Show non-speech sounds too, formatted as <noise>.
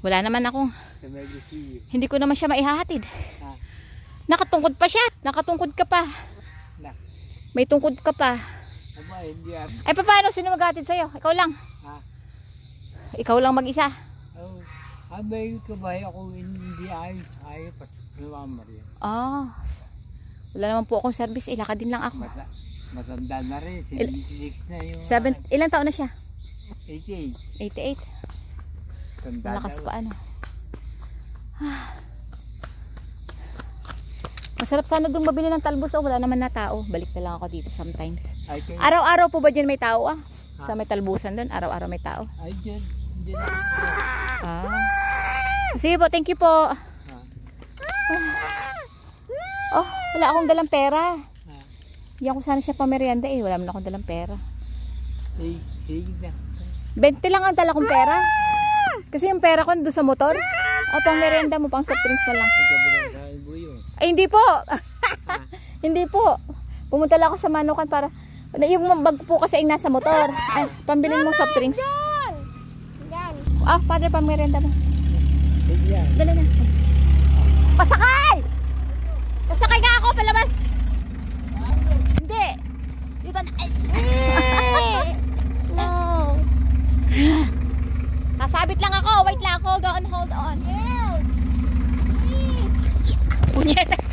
Wala naman akong, Sa hindi ko naman siya maihahatid. Ha? Nakatungkod pa siya. Nakatungkod ka pa. Na. May tungkod ka pa. Aba, hindi ah. Ay, paano? Sino maghatid sa'yo? Ikaw lang. Ha? Ikaw lang mag-isa. Oh, abay ko ba ako hindi ayos. Ayos pa. Lumamar yan. Ah. Wala naman po akong service. Ilakad din lang ako. Mata, matanda na rin. Il- 76 na yung... Seven, ilang taon na siya? 88. 88. Tanda Malakas pa ano. Masarap sana doon mabili ng talbos. Oh, wala naman na tao. Balik na lang ako dito sometimes. Araw-araw po ba dyan may tao ah? Ha? Sa may talbusan doon, araw-araw may tao. Ay, dyan. Hindi na. Ah. Sige po, thank you po. Ha? Oh, wala akong dalang pera. Ha? Ko sana siya pamerienda eh. Wala naman akong dalang pera. Sige na. 20 lang ang dala kong pera. Kasi yung pera ko doon sa motor. O, pang merienda mo, pang soft drinks na lang. Ay, hindi po. <laughs> hindi po. Pumunta lang ako sa manukan para... Yung bag po kasi ay nasa motor. Ay, pambilin mo soft drinks. Ah, padre, pang merienda mo. Dala na. Pasakay! Pasakay nga ako, palabas! Hindi! Dito na. Ay. No. Kasabit lang ako. Wait lang. Hold on, hold on. Ew. Punyeta.